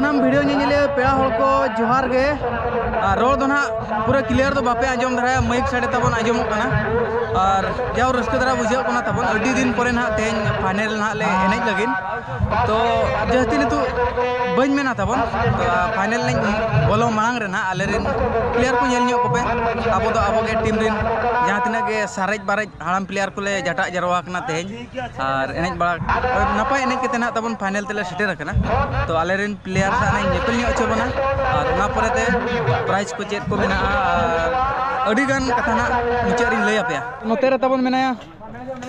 सानाम video नेले पेड़ा को जोहार गे रोड तो ना, पूरा क्लियर तो बापे आज़म दरा माइक साइड तब आज़म तो और जाओ रस्क दारा बुझे तब दिन पर ना तेज फाइनल ना ले एनज लगे तो जहती नित बना तब फाइनल लें बोलो मांग ना, आले प्लेयर को नल पे अब तो अब टीम जहाँ तक के बारे बारेज हाड़म प्लेयर को जटा जरवा तेज और एनज बड़ा नपाय एनज के ना तब फाइनल तेल सेटे तो आले प्लेयर सा हचोबना प्राइज को चेक को मेरा कथा ना मुचाद रही नोते रेताबन मेना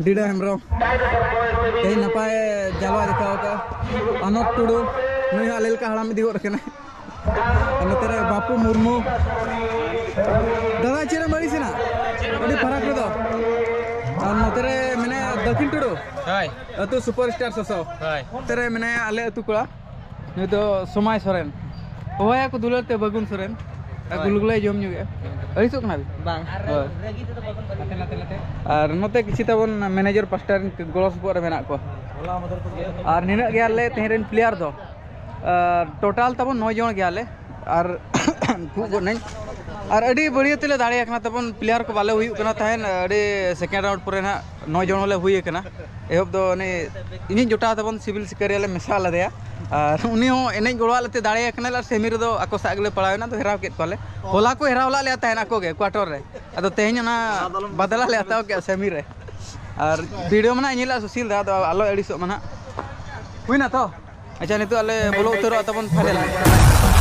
नतरे जाटिया तेरो मेनाया डीडा हेमरम कहीं नपाय जलवा दिखाओ का अनोक टुडू नुई आलेल का हड़ाम दिगो रखना और नतरे बापू मुर्मू दादा चेरा बड़ी सिना अड़ी फरक रे दो और नतरे मैंने दक्षिण टुडू हाय अतु सुपरस्टार ससो हाय तेरे मैंने आले अतु कोड़ा नुई तो सोमाय सोरेन ओया को दुलर ते बगुन सोरेन गुलगुला जम ᱧᱩ ᱜᱮ ᱟᱹᱲᱤᱥᱚᱜ ᱠᱟᱱᱟ ᱵᱤᱱ ᱵᱟᱝ ᱦᱳᱭ ᱟᱨ ᱱᱚᱛᱮ ᱠᱤᱪᱷᱤ ᱛᱟᱵᱚᱱ ᱢᱮᱱᱮᱡᱟᱨ ᱯᱟᱥᱴᱟ ᱨᱮᱱ ᱜᱚᱲᱚ ᱥᱚᱯᱚᱦᱚᱫ ᱨᱮ ᱢᱮᱱᱟᱜ ᱠᱚᱣᱟ ᱟᱨ ᱱᱤᱱᱟᱹᱜ ᱜᱮᱭᱟᱞᱮ ᱛᱮᱦᱮᱧ ᱨᱮᱱ ᱯᱞᱮᱭᱟᱨ ᱫᱚ ᱴᱳᱴᱟᱞ ᱛᱟᱵᱚᱱ ᱱᱚᱭ ᱡᱚᱱ ᱜᱮᱭᱟᱞᱮ ᱟᱨ ᱠᱷᱩᱵ ᱜᱚᱫ ᱱᱟᱹᱧ ᱟᱨ ᱟᱹᱰᱤ ᱵᱟᱹᱲᱤᱭᱟᱹ और अभी बढ़िया तो तेले दाड़े तबन तो प्लेयर को बाले हुई सेकेंड राउंड पर ना, नौ जन तो ले हुई एहब इन जोटा तबन सिविल सिकारिया ले लदे और उन्हें हो गड़वाते दाड़े और सेमी रे आको सागले पड़ावना तो हेराव केत होला को हेराव ले तहन अब तेज क्वार्टर रे। अदो बदला ले आता सेमी रे। और वीडियो मना इला सुशील दा दो आलो एड़ी सो मना तो? अच्छा नहीं तो अले बोलो उतरो तबन फाइनल।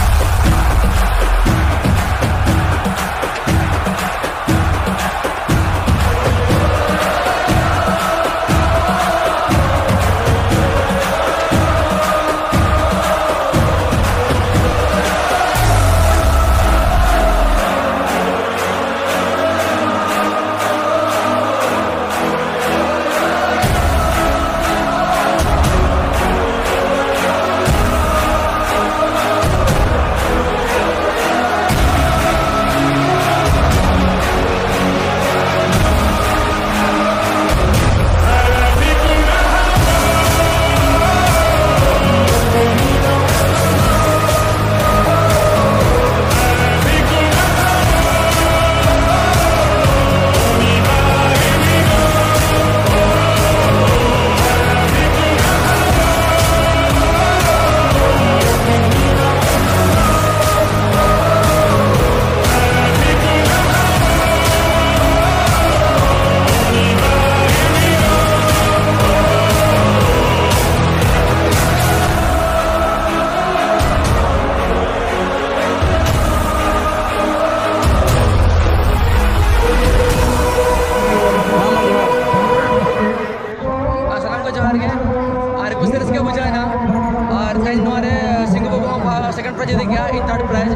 पोस्टर्स के बुझा ना और साइज़ नोरे सिंगापुर को सेकंड प्राइज दे गया इन थर्ड प्राइज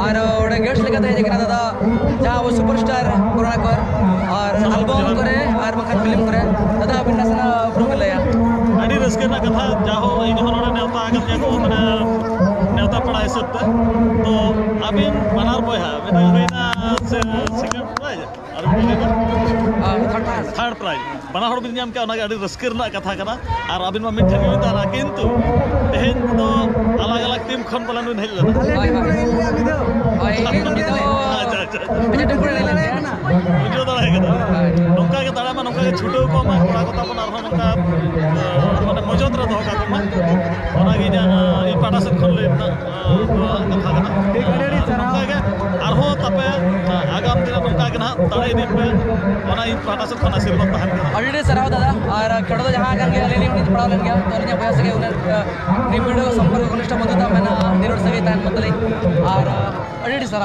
और और गेट्स लगा था जिकरा दादा जहाँ वो सुपरस्टार कोरोना कर, और एल्बम करे, और मखन फ़िल्म करे दादा अभी नसन प्रमो लेया अरे रस्के ना कथा जाहो इन होरा नेता आगत जाको माने नेता पढ़ाए सत तो अभी मनार पोया बेटा रेना सेकंड प्राइज থাৰ্ড প্ৰাইজ বানাহৰ বিনিময় আমি অনেক আৰু ৰাস্কে কথা কেনা আৰু আবিন মামিন ঠেকিও তাৰা কিন্তু আলাগ আলাগ টিম খন পালে নুই হেৰি লাগে নকাকে দাঁড়া মানে নকাকে ছুটেও কম আর কড়া কথা মানে আরো নকা মানে মজত রা দরকার কম অনেক ইটা এই পাটা সে খুললে কথা কথা নকাকে আরো তাপে लेकिन हाँ तड़े दिन पे होना ही थोड़ा सा खाना सिर्फ पहन के ऑलरेडी ಅಲ್ಲಿ ನೀವು ನಿಂತು ಪಡಾವಲ್ಲ ನಿಮಗೆ. ತೋರಿನ ಬಯಸಿಗೆ ನಿಮ್ಮಿಡು ಸಂಪರ್ಕ ಕನಿಷ್ಠ ಬಂದು ತಮ್ಮನ್ನು ನಿರ್ವಹಿಸಬೇಕು ಅಂತ ಮೊದಲೇ. ಆರ್ ಆಲ್ರೆಡಿ ಸರ್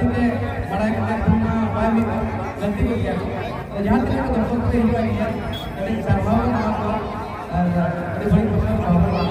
गलती में बड़ा पूरा पाया भी गलती हो गया तो जहाँ तक दर्शक से ही आई है संभावना ना हो और बड़ी बड़ी भावना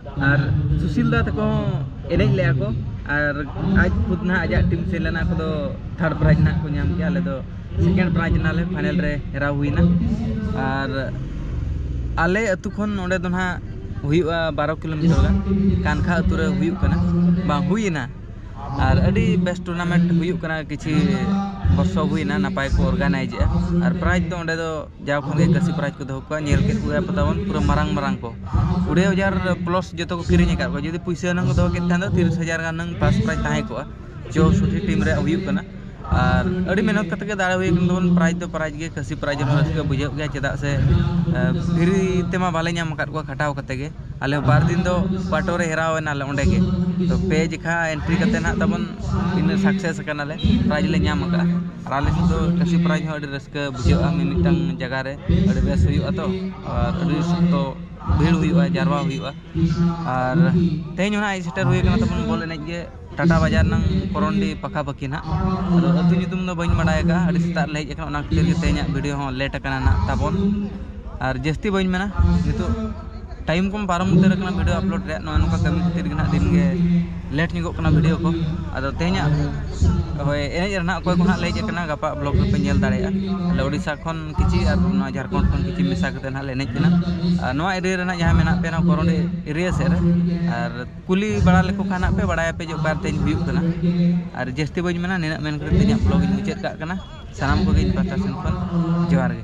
और सुशील दा तको एनेज ले को और आज खुद ना आजा टीम से लेना को थर्ड प्राइज ना को नाम के दो सेकंड प्राइज ना फाइनल रे हेरा हुईना और आले अतु ना 12 किलोमीटर गान कानखा अतु रे हुईउ कना बा हुईना और अड़ी बर्षो हुईना नापाय को ऑर्गेनाइज और प्राइज तो जाव खन के कसी प्राइज को दो को नेल के को पतावन पूरा मारंग मारंग को। कुड़े हज़ार प्लस जो को किरिኝ का जदि पैसा नंग दो तीस हज़ार गान पास प्राइज ताहे को चौसठी टीम और मेहनत करते के दाड़ा हुई दोन प्राइज तो प्राइज के, कसी प्राइज नो रसके बुझे चेदा से फ्री तेमा बाले नाम खटाव आले बार दिन दो पाटो रे हेराव नाले ओंडे के तो पे जिखा एंट्री करते ना तबन इन सक्सेस करनाले प्राइज नाम और आले तो कसी प्राइज हो अड़ी रसके बुझे मिमिटंग जगह रे अड़ी बेस तो और अड़ी तो भीड़ जारवा और तेज होना सेटर तबन बोल एनज टाटा बाज़ार नंग करंडी पखा पखी ना अदो अतु nyutum do bañ baday ka adi setat lej ekana ona khatir ge teña video time को पारम उतर रे नुका कमी खातिर दिन लेट निगो वीडियो को अदो तेña होय एने रना को ना लej कना गपा ब्लॉग पे नेल दाड़ेया ले ओडिसा खन किछि झारखंड खन किछि मिसा कते ना ले एने कना नो एरिया रना जहाँ मेना पे ना करंडी एरिया से और कुली बड़ा लेको खाना पे बड़ा पे जो बार कना और जस्ती बज मेना निना मेन करे ब्लॉग मुचाद का कना को गे सेन खन जोहार